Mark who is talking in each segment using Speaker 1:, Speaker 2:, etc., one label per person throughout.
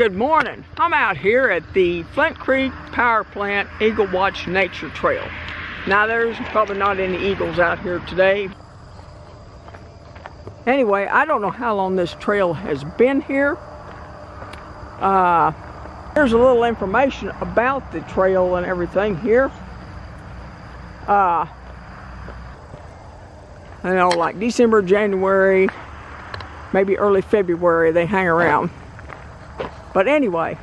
Speaker 1: Good morning. I'm out here at the Flint Creek Power Plant Eagle Watch Nature Trail. Now there's probably not any eagles out here today. Anyway, I don't know how long this trail has been here. Uh, there's a little information about the trail and everything here. Uh, I know like December, January, maybe early February they hang around. But anyway,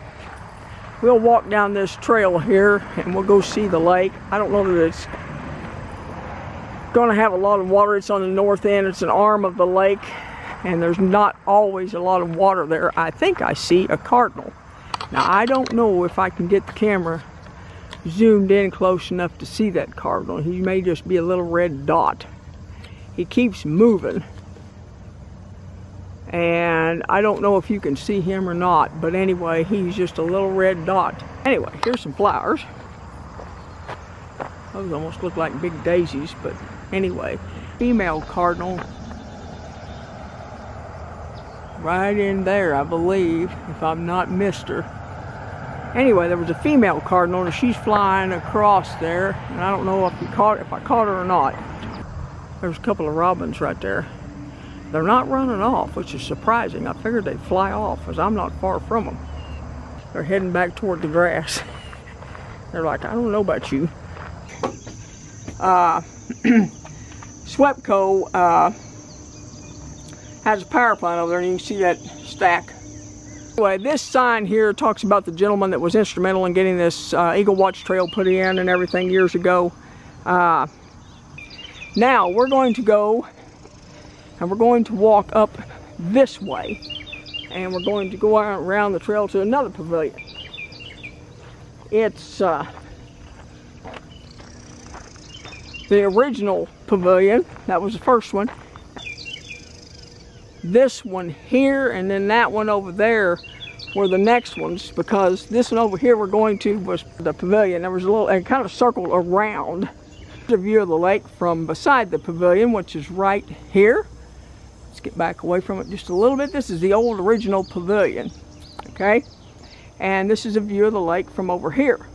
Speaker 1: we'll walk down this trail here and we'll go see the lake. I don't know that it's going to have a lot of water. It's on the north end. It's an arm of the lake and there's not always a lot of water there. I think I see a cardinal. Now I don't know if I can get the camera zoomed in close enough to see that cardinal. He may just be a little red dot. He keeps moving and I don't know if you can see him or not but anyway he's just a little red dot. Anyway here's some flowers. Those almost look like big daisies but anyway female cardinal. Right in there I believe if I'm not missed her anyway there was a female cardinal and she's flying across there. And I don't know if you caught if I caught her or not. There's a couple of robins right there they're not running off, which is surprising. I figured they'd fly off, as I'm not far from them. They're heading back toward the grass. They're like, I don't know about you. Uh, SWEPCO uh, has a power plant over there, and you can see that stack. Anyway, this sign here talks about the gentleman that was instrumental in getting this uh, Eagle Watch Trail put in and everything years ago. Uh, now, we're going to go and we're going to walk up this way and we're going to go around the trail to another pavilion. It's uh, the original pavilion, that was the first one. This one here and then that one over there were the next ones because this one over here we're going to was the pavilion. There was a little, and kind of circled around. the view of the lake from beside the pavilion, which is right here. Get back away from it just a little bit. This is the old original pavilion, okay? And this is a view of the lake from over here.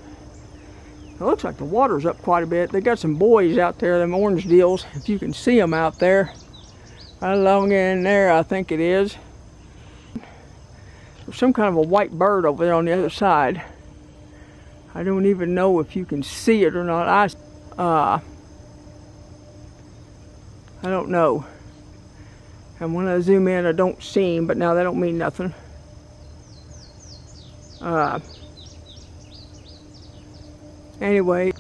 Speaker 1: It looks like the water's up quite a bit. They got some buoys out there, them orange deals, if you can see them out there. Along in there, I think it is. There's some kind of a white bird over there on the other side. I don't even know if you can see it or not. I, uh, I don't know. And when I zoom in, I don't see him, but now that don't mean nothing. Uh, anyway.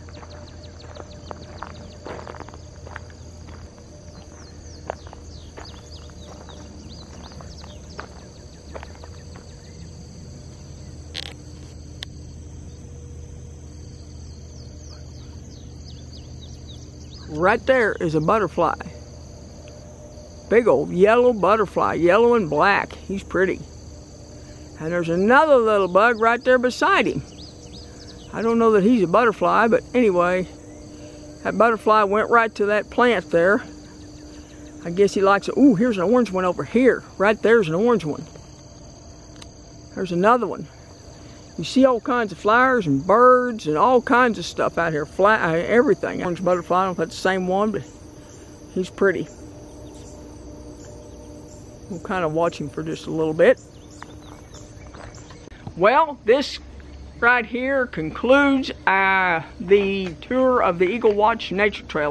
Speaker 1: Right there is a butterfly big old yellow butterfly, yellow and black. He's pretty. And there's another little bug right there beside him. I don't know that he's a butterfly, but anyway, that butterfly went right to that plant there. I guess he likes it. Ooh, here's an orange one over here. Right there's an orange one. There's another one. You see all kinds of flowers and birds and all kinds of stuff out here. Fly, uh, everything. Orange butterfly, I don't know if that's the same one, but he's pretty. We'll kind of watch him for just a little bit. Well, this right here concludes uh, the tour of the Eagle Watch Nature Trail.